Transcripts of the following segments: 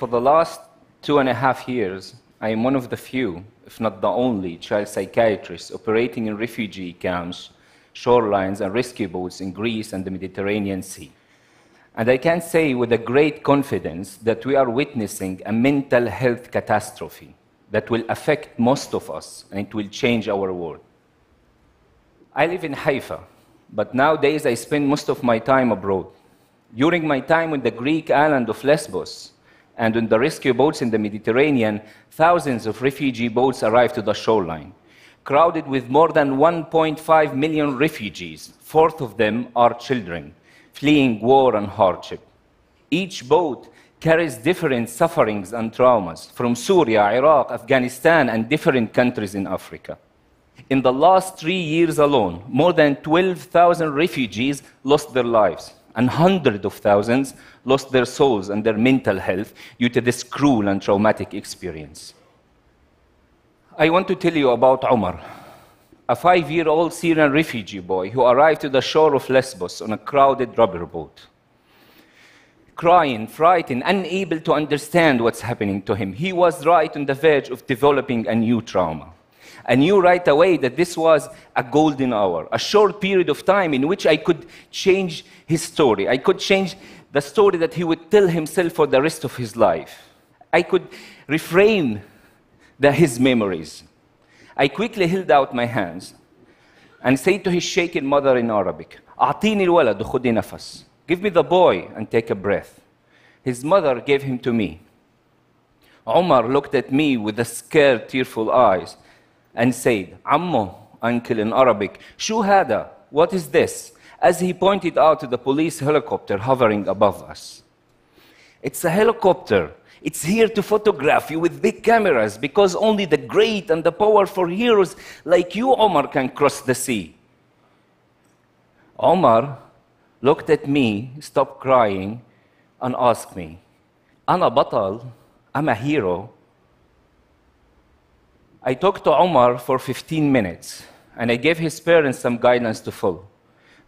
For the last two and a half years, I am one of the few, if not the only, child psychiatrist operating in refugee camps, shorelines, and rescue boats in Greece and the Mediterranean Sea. And I can say with a great confidence that we are witnessing a mental health catastrophe that will affect most of us and it will change our world. I live in Haifa, but nowadays I spend most of my time abroad. During my time on the Greek island of Lesbos and on the rescue boats in the Mediterranean, thousands of refugee boats arrive to the shoreline, crowded with more than 1.5 million refugees. Fourth of them are children fleeing war and hardship. Each boat carries different sufferings and traumas from Syria, Iraq, Afghanistan, and different countries in Africa. In the last three years alone, more than 12,000 refugees lost their lives, and hundreds of thousands lost their souls and their mental health due to this cruel and traumatic experience. I want to tell you about Omar, a five year old Syrian refugee boy who arrived to the shore of Lesbos on a crowded rubber boat. Crying, frightened, unable to understand what's happening to him. He was right on the verge of developing a new trauma. I knew right away that this was a golden hour, a short period of time in which I could change his story. I could change the story that he would tell himself for the rest of his life. I could reframe the, his memories. I quickly held out my hands and said to his shaken mother in Arabic, أعطيني الولد خذي نفس. Give me the boy and take a breath. His mother gave him to me. Omar looked at me with the scared, tearful eyes and said, Ammo, uncle in Arabic, Shu hada, what is this? As he pointed out to the police helicopter hovering above us. It's a helicopter. It's here to photograph you with big cameras because only the great and the powerful heroes like you, Omar, can cross the sea. Omar looked at me, stopped crying, and asked me, Ana batal, I'm a hero, I talked to Omar for 15 minutes, and I gave his parents some guidance to follow.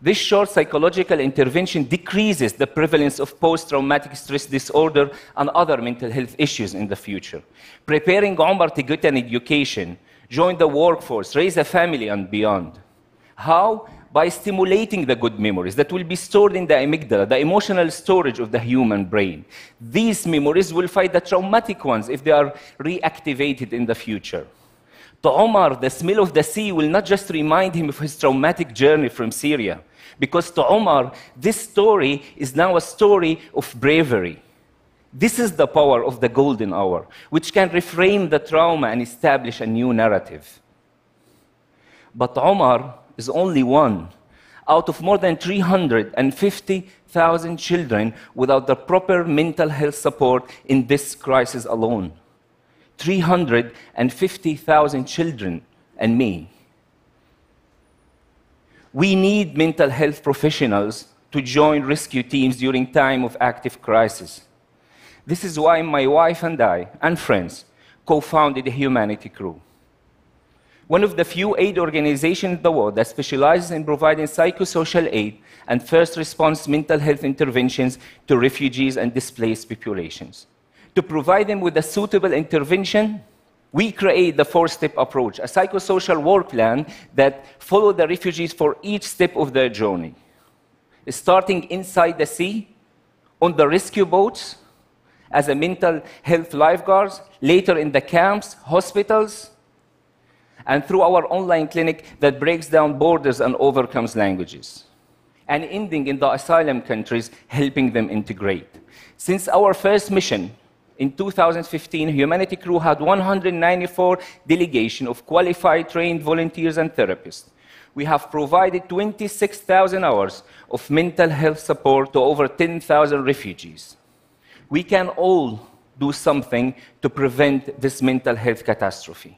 This short psychological intervention decreases the prevalence of post traumatic stress disorder and other mental health issues in the future. Preparing Omar to get an education, join the workforce, raise a family, and beyond. How? By stimulating the good memories that will be stored in the amygdala, the emotional storage of the human brain. These memories will fight the traumatic ones if they are reactivated in the future. To Omar, the smell of the sea will not just remind him of his traumatic journey from Syria, because to Omar, this story is now a story of bravery. This is the power of the golden hour, which can reframe the trauma and establish a new narrative. But Omar is only one out of more than 350,000 children without the proper mental health support in this crisis alone. 350,000 children and me. We need mental health professionals to join rescue teams during time of active crisis. This is why my wife and I and friends co-founded the Humanity Crew. One of the few aid organizations in the world that specializes in providing psychosocial aid and first response mental health interventions to refugees and displaced populations. To provide them with a suitable intervention, we create the four-step approach, a psychosocial work plan that follow the refugees for each step of their journey. Starting inside the sea, on the rescue boats, as a mental health lifeguards, later in the camps, hospitals, and through our online clinic that breaks down borders and overcomes languages. And ending in the asylum countries, helping them integrate. Since our first mission, in 2015, Humanity Crew had 194 delegation of qualified trained volunteers and therapists. We have provided 26,000 hours of mental health support to over 10,000 refugees. We can all do something to prevent this mental health catastrophe.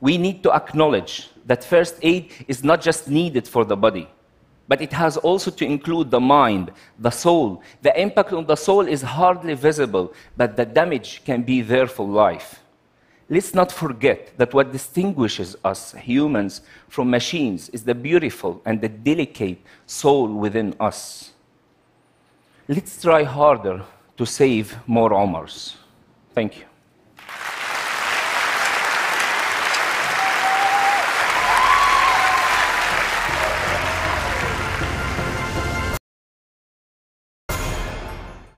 We need to acknowledge that first aid is not just needed for the body, but it has also to include the mind, the soul. The impact on the soul is hardly visible, but the damage can be there for life. Let's not forget that what distinguishes us humans from machines is the beautiful and the delicate soul within us. Let's try harder to save more Omars. Thank you.